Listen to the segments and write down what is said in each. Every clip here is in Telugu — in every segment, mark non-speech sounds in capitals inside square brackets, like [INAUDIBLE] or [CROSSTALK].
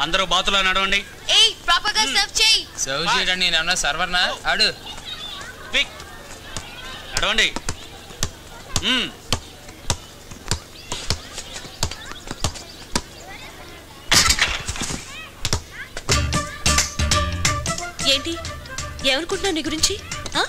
అందరూ బాతులో నడవండి. ఏయ్ ప్రాపర్గా సర్వ్ చేయి. సర్వ్ చేయడానికి నేను ఏమన్నా సర్వర్నా ఆడు. పిక్ నడవండి. మ్మ్. ఏంటి? ఏమనుకుంటున్నావు నీ గురించి? ఆ?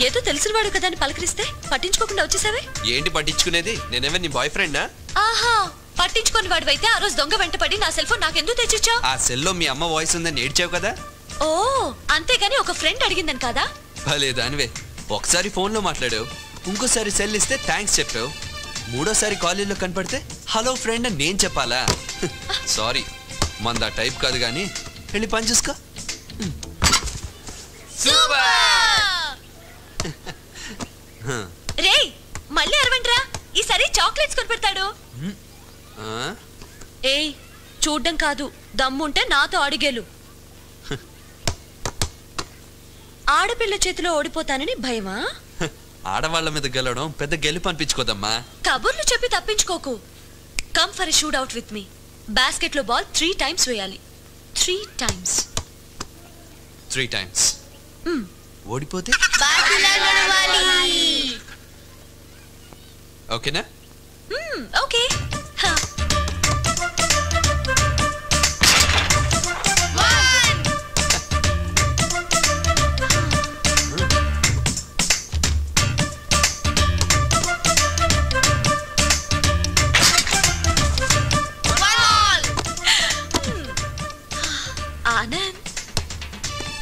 ఏదో తెలిసిన వాడు కదా అని పలకరిస్తే పట్టించుకోకుండా వచ్చేసావే? ఏంటి పట్టించుకునేది? నేనేమో నీ బాయ్ ఫ్రెండా ఆహా! పట్టించుకొని వాడివైతే ఆ రోజు దొంగ వెంటపడి నా సెల్ ఫోన్ నాకెందుకు తెచ్చిచ్చావు? ఆ సెల్లో మీ అమ్మ వాయిస్ ఉందని ఏడ్చావు కదా? ఓ అంతేగాని ఒక ఫ్రెండ్ అడిగిందని కాదా? భలే దానివే. ఒకసారి ఫోన్లో మాట్లాడావు ఇంకోసారి సెల్ ఇస్తే థ్యాంక్స్ చెప్పావు. మూడోసారి కాలేజీలో కనపడితే హలో ఫ్రెండ్ అని నేను చెప్పాలా? సారీ మంద టైప్ కాదు కానీ వెళ్ళి పని చూసుకో. చూడ్డం కాదు దమ్ముంటే నాతో అడిగేలు. ఆడపిల్ల చేతిలో ఓడిపోతానని భయమా? ఆడవాళ్ళ మీద గెలవడం పెద్ద గెలుపు అనిపించుకోదమ్మా. కబుర్లు చెప్పి తప్పించుకోకు. Come for shoot out with me బాస్కెట్లో ball three times వేయాలి త్రీ టైమ్స్ త్రీ టైమ్స్ ఓడిపోతే? ఓకేనా? ఓకే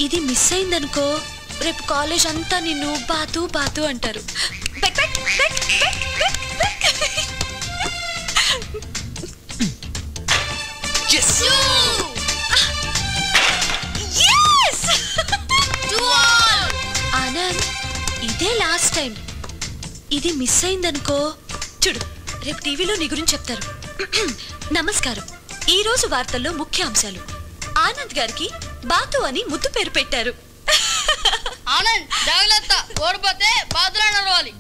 ఇది మిస్ అయిందనుకో రేపు కాలేజ్ అంతా నిన్ను బాతు బాతు అంటారు. ఆనంద్ ఇదే లాస్ట్ టైం ఇది మిస్ అయిందనుకో చూడు రేపు టీవీలో నీ గురించి చెప్తారు. [CLEARS THROAT] నమస్కారం. ఈ రోజు వార్తల్లో ముఖ్య అంశాలు ఆనంద్ గారికి బాతు అని ముద్దు పేరు పెట్టారు. ఆనంద్ జాగ్రత్త. ఓడిపోతే బాతులా నడవాలి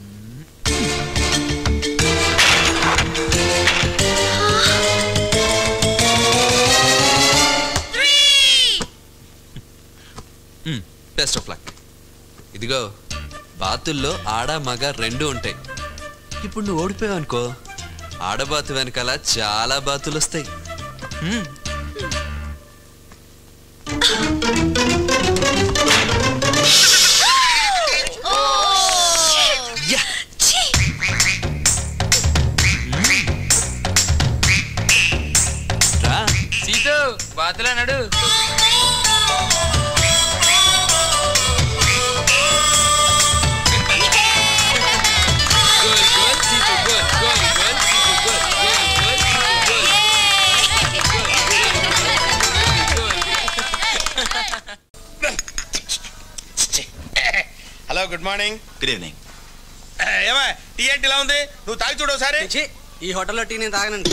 బెస్ట్ ఆఫ్ లక్ ఇదిగో బాతుల్లో ఆడ మగ రెండు ఉంటాయి. ఇప్పుడు నువ్వు ఓడిపోయావు అనుకో ఆడబాతు వెనకాల చాలా బాతులు వస్తాయి హ్మ్. Hello good morning good evening ఏమా టీ ఏంటి ఇలా ఉంది? నువ్వు తాగి చూడు ఒకసారి. ఛీ, ఈ హోటల్లో టీ నేను తాగనండి.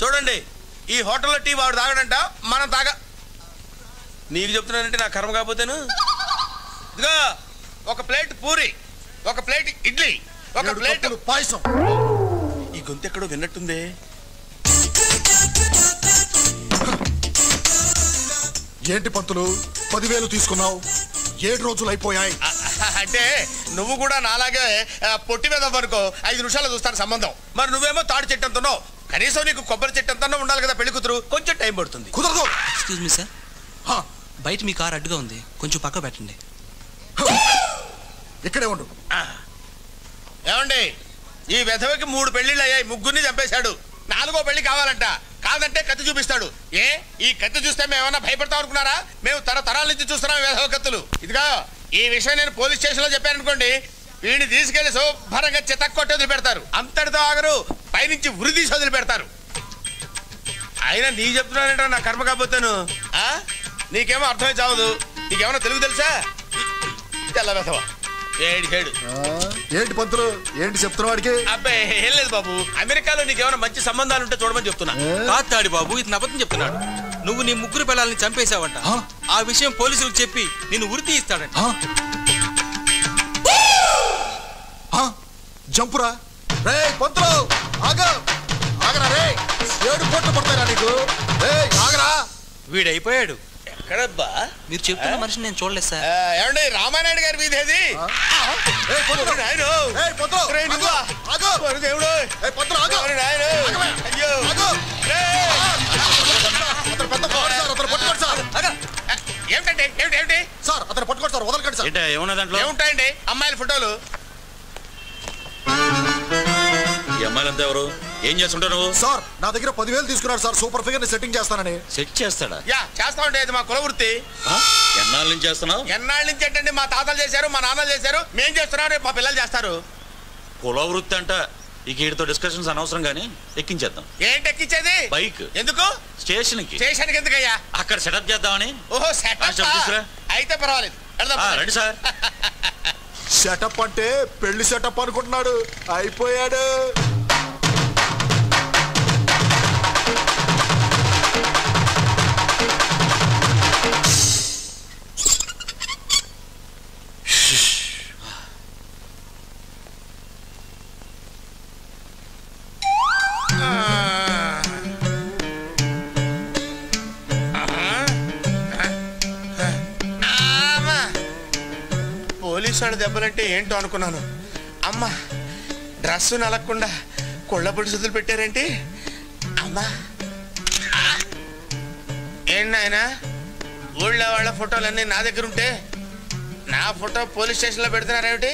చూడండి ఈ హోటల్లో టీ వాడు తాగడంట మనం తాగ. నీకు చెప్తున్నానంటే నా కర్మ కాకపోతేను ఇదిగో ఒక ప్లేట్ పూరి ఒక ప్లేట్ ఇడ్లీ ఒక ప్లేట్ పాయసం. ఈ గొంతు ఎక్కడో విన్నట్టుంది. ఏంటి పంతులు? పదివేలు తీసుకున్నావు. ఏడు రోజులు అయిపోయాయి. అంటే నువ్వు కూడా నాలాగే పొట్టి మీద వరకు ఐదు నిమిషాలు చూస్తాను సంబంధం. మరి నువ్వేమో తాడి చెట్టు అంటున్నావు. కనీసం నీకు కొబ్బరి చెట్టు అంతన్నా ఉండాలి కదా పెళ్ళి కూతురు. కొంచెం టైం పడుతుంది. కుదరదు. ఎక్స్క్యూజ్ మీ సార్ హా, బయట మీ కార్ అడ్డుగా ఉంది. కొంచెం పక్క పెట్టండి. ఇక్కడే ఉండు. ఏమండి? ఈ వెధవకి మూడు పెళ్ళిళ్ళు అయ్యాయి. ముగ్గురిని చంపేశాడు. నాలుగో పెళ్ళి కావాలంట. కాదంటే కత్తి చూపిస్తాడు. ఏ? ఈ కత్తి చూస్తే మేము ఏమన్నా భయపడతాం అనుకున్నారా? మేము తరతరాల నుంచి చూస్తున్నాం వెధవ కత్తులు. ఇదిగా ఈ విషయం నేను పోలీస్ స్టేషన్లో చెప్పాను అనుకోండి వీడిని తీసుకెళ్ళి శుభ్రంగా చితక్కొట్టి వదిలి పెడతారు అంతటితో ఆగరు పైనుంచి తీసి వదిలి పెడతారు అయినా నీ చెప్తున్నానంటే నా కర్మ కాకపోతాను ఆ? నీకేమో అర్థమై చావదు. నీకేమన్నా తెలుగు తెలుసా? తెల్ల వెధవ ఏడు ఏడు. ఏంటి పంతులు? ఏంటి చెప్తున్న వాడికి? అబ్బాయి ఏం లేదు బాబు. అమెరికాలో నీకేమైనా మంచి సంబంధాలు ఉంటే చూడమని చెప్తున్నా? కాదు తాడి బాబు ఇది అబద్ధం చెప్తున్నాడు. నువ్వు నీ ముగ్గురు పిల్లల్ని చంపేశావంట? ఆ? విషయం పోలీసులకు చెప్పి నిన్ను ఉరి తీయిస్తాడంట? జంపురా. రే పంతులు ఆగ. ఆగరా రే ఏడు కోట్లు పడతారా నీకు. ఏయ్ ఆగరా. వీడైపోయాడు. ఎక్కడబ్బా? మీరు చెప్తున్న మనిషిని నేను చూడలేదు సార్. ఏమండి? రామానాయుడు గారి వీధి ఏది ఏమిటండి? ఏమిటి ఏమిటి? సార్ అతను పట్టుకోండి సార్ వదలకండి సార్. ఏమన్నా దాంట్లో? ఏముంటాయండి? అమ్మాయిల ఫోటోలు. ఈ అమ్మాయిలంతా ఎవరు? ఏం చేస్తుంటావు నువ్వు సార్ నా దగ్గర పదివేలు తీసుకున్నాడు సార్. సూపర్ ఫిగర్ని సెట్టింగ్ చేస్తానని. సెట్ చేస్తాడా? యా చేస్తా ఉంటే ఇది మా కుల వృత్తి? ఎన్నాళ్ళ నుంచి చేస్తున్నావు? ఎన్నాళ్ళ నుంచి ఏంటండి మా తాతలు చేశారు మా నాన్నలు చేశారు. మేం చేస్తున్నాం రేపు మా పిల్లలు చేస్తారు. కుల వృత్తి అంట. ఇక వీటితో డిస్కషన్స్ అనవసరం కానీ ఎక్కించేద్దాం. ఏంటి ఎక్కించేది బైక్ ఎందుకు? స్టేషన్కి స్టేషన్కి ఎందుకయ్యా? అక్కడ సెటప్ చేద్దామని. ఓహో. సెటప్ అయితే పర్వాలేదు. రండి సార్. [LAUGHS] సెటప్ అంటే పెళ్ళి సెటప్ అనుకుంటున్నాడు. అయిపోయాడు. పోలీసు దెబ్బలంటే ఏంటో అనుకున్నాను. అమ్మా డ్రెస్ నలగకుండా కొళ్ళ పొడిసులు పెట్టారేంటి? అమ్మా. ఏంటైనా ఏంటి నాయనా? ఊళ్ళో వాళ్ళ ఫోటోలన్నీ నా దగ్గర ఉంటే నా ఫోటో పోలీస్ స్టేషన్లో పెడుతున్నారేమిటి?